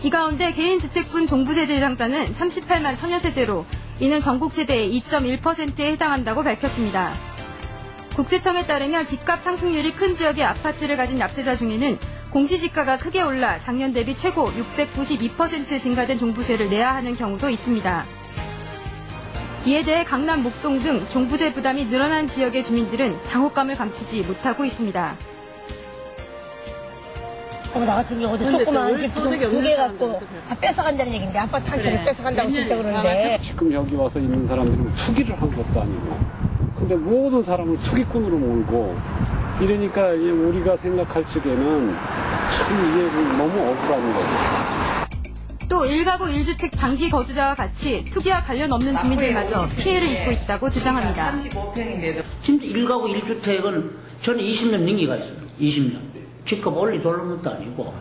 이 가운데 개인주택분 종부세 대상자는 38만 천여 세대로 이는 전국 세대의 2.1%에 해당한다고 밝혔습니다. 국세청에 따르면 집값 상승률이 큰 지역의 아파트를 가진 납세자 중에는 공시지가가 크게 올라 작년 대비 최고 692% 증가된 종부세를 내야 하는 경우도 있습니다. 이에 대해 강남 목동 등 종부세 부담이 늘어난 지역의 주민들은 당혹감을 감추지 못하고 있습니다. 어, 나 같은 경우도 근데 조그만 또집두 개 갖고 다 뺏어간다는 얘기인데 아파트 한 채를 그래. 뺏어간다고 진짜 그러는데 지금 여기 와서 있는 사람들은 투기를 한 것도 아니고 근데 모든 사람을 투기꾼으로 몰고 이러니까 이제 우리가 생각할 적에는 참 이게 너무 억울한 거죠. 또 1가구 1주택 장기 거주자와 같이 투기와 관련 없는 주민들마저 피해를 입고 있다고 주장합니다. 35평인데도 진짜 1가구 1주택은 저는 20년 능기가 있어요. 20년. 집값 올리 돌는 것도 아니고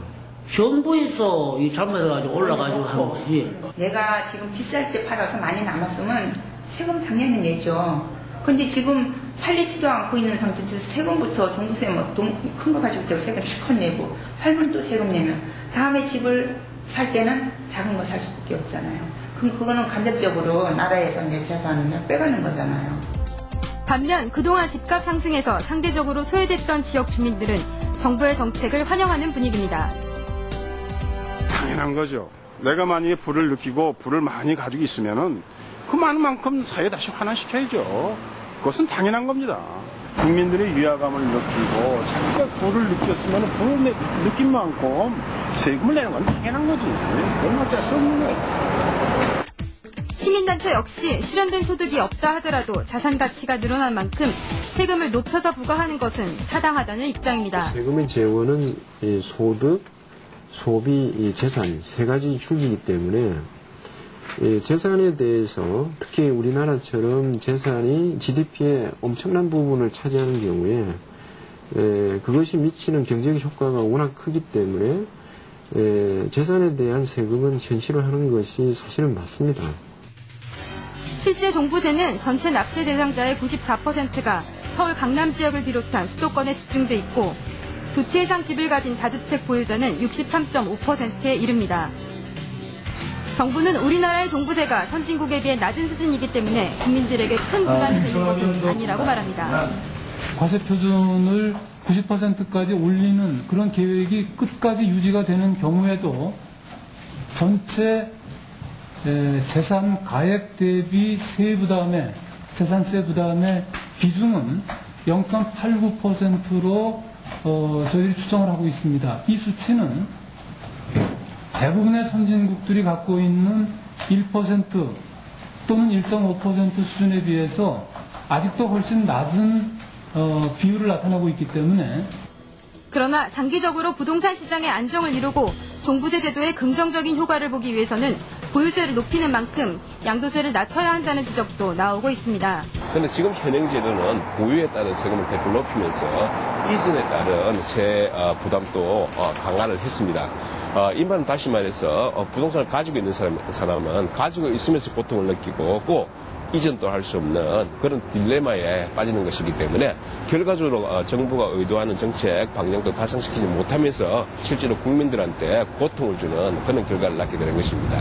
정부에서 이 잘못해가지고 올라가지고 하는 거지. 내가 지금 비쌀 때 팔아서 많이 남았으면 세금 당연히 내죠. 근데 지금 팔리지도 않고 있는 상태에서 세금부터 종부세 뭐큰 거 가지고 세금 실컷 내고 팔면 또 세금 내면 다음에 집을 살 때는 작은 거 살 수밖에 없잖아요. 그럼 그거는 간접적으로 나라에서 이제 재산을 빼가는 거잖아요. 반면 그동안 집값 상승에서 상대적으로 소외됐던 지역 주민들은 정부의 정책을 환영하는 분위기입니다. 당연한 거죠. 내가 만약에 불을 느끼고 불을 많이 가지고 있으면은 그 많은 만큼 사회 다시 환원시켜야죠. 그것은 당연한 겁니다. 국민들의 위화감을 느끼고 자기가 불을 느꼈으면 불을 내- 느낀 만큼 세금을 내는 건 당연한 거지. 그건 거예요. 시민단체 역시 실현된 소득이 없다 하더라도 자산 가치가 늘어난 만큼 세금을 높여서 부과하는 것은 타당하다는 입장입니다. 세금의 재원은 이 소득, 소비, 이 재산 세 가지 줄기이기 때문에 이 재산에 대해서 특히 우리나라처럼 재산이 GDP의 엄청난 부분을 차지하는 경우에 에, 그것이 미치는 경제적 효과가 워낙 크기 때문에 에, 재산에 대한 세금은 현실화하는 것이 사실은 맞습니다. 실제 종부세는 전체 납세 대상자의 94%가 서울 강남 지역을 비롯한 수도권에 집중돼 있고 도치 해상 집을 가진 다주택 보유자는 63.5%에 이릅니다. 정부는 우리나라의 종부세가 선진국에 비해 낮은 수준이기 때문에 국민들에게 큰 부담이 되는 것은 아니라고 말합니다. 과세 표준을 90%까지 올리는 그런 계획이 끝까지 유지가 되는 경우에도 전체 에, 재산 가액 대비 세 부담의 재산세 부담의 비중은 0.89%로 어, 저희들이 추정을 하고 있습니다. 이 수치는 대부분의 선진국들이 갖고 있는 1% 또는 1.5% 수준에 비해서 아직도 훨씬 낮은 어, 비율을 나타내고 있기 때문에 그러나 장기적으로 부동산 시장의 안정을 이루고 종부세 제도의 긍정적인 효과를 보기 위해서는 보유세를 높이는 만큼 양도세를 낮춰야 한다는 지적도 나오고 있습니다. 그런데 지금 현행 제도는 보유에 따른 세금을 대폭 높이면서 이전에 따른 세 어, 부담도 어, 강화를 했습니다. 어, 이 말은 다시 말해서 어, 부동산을 가지고 있는 사람, 사람은 가지고 있으면서 고통을 느끼고 꼭 이전도 할 수 없는 그런 딜레마에 빠지는 것이기 때문에 결과적으로 어, 정부가 의도하는 정책 방향도 달성시키지 못하면서 실제로 국민들한테 고통을 주는 그런 결과를 낳게 되는 것입니다.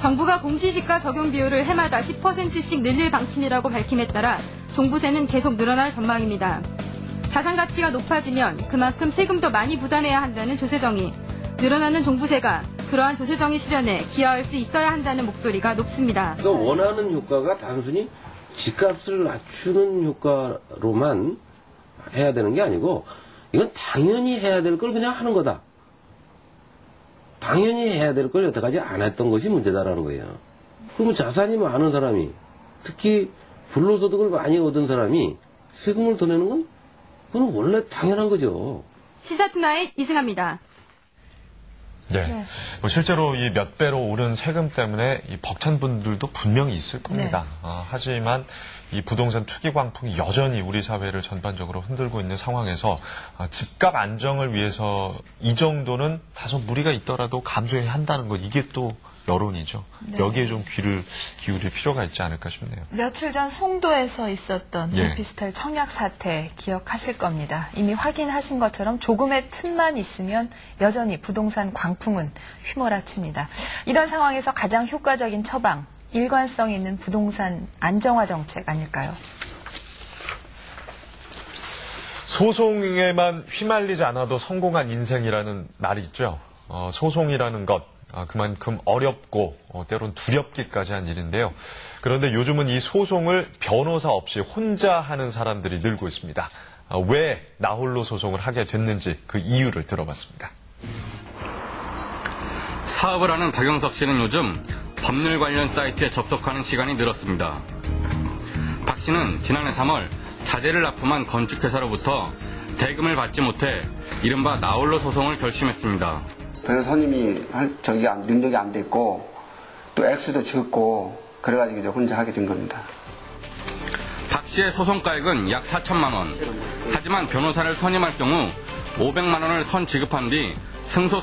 정부가 공시지가 적용 비율을 해마다 10%씩 늘릴 방침이라고 밝힘에 따라 종부세는 계속 늘어날 전망입니다. 자산 가치가 높아지면 그만큼 세금도 많이 부담해야 한다는 조세정의. 늘어나는 종부세가 그러한 조세정의 실현에 기여할 수 있어야 한다는 목소리가 높습니다. 그 원하는 효과가 단순히 집값을 낮추는 효과로만 해야 되는 게 아니고 이건 당연히 해야 될 걸 그냥 하는 거다. 당연히 해야 될 걸 여태까지 안 했던 것이 문제다라는 거예요. 그러면 자산이 많은 사람이 특히 불로소득을 많이 얻은 사람이 세금을 더 내는 건 그건 원래 당연한 거죠. 시사투나잇 이승합니다. 네. 뭐 실제로 이 몇 배로 오른 세금 때문에 이 벅찬 분들도 분명히 있을 겁니다. 어, 하지만 이 부동산 투기 광풍이 여전히 우리 사회를 전반적으로 흔들고 있는 상황에서 어, 집값 안정을 위해서 이 정도는 다소 무리가 있더라도 감수해야 한다는 것 이게 또 여론이죠. 네. 여기에 좀 귀를 기울일 필요가 있지 않을까 싶네요. 며칠 전 송도에서 있었던 예. 오피스텔 청약 사태 기억하실 겁니다. 이미 확인하신 것처럼 조금의 틈만 있으면 여전히 부동산 광풍은 휘몰아칩니다. 이런 상황에서 가장 효과적인 처방, 일관성 있는 부동산 안정화 정책 아닐까요? 소송에만 휘말리지 않아도 성공한 인생이라는 말이 있죠. 어, 소송이라는 것 아, 그만큼 어렵고 어, 때론 두렵기까지 한 일인데요. 그런데 요즘은 이 소송을 변호사 없이 혼자 하는 사람들이 늘고 있습니다. 아, 왜 나홀로 소송을 하게 됐는지 그 이유를 들어봤습니다. 사업을 하는 박영석 씨는 요즘 법률 관련 사이트에 접속하는 시간이 늘었습니다. 박 씨는 지난해 3월 자재를 납품한 건축회사로부터 대금을 받지 못해 이른바 나홀로 소송을 결심했습니다. 변호사님이 할 저기 안- 능력이 안 됐고 또 액수도 적고 그래가지고 이제 혼자 하게 된 겁니다. 박 씨의 소송가액은 약 4천만 원. 하지만 변호사를 선임할 경우 500만 원을 선 지급한 뒤 승소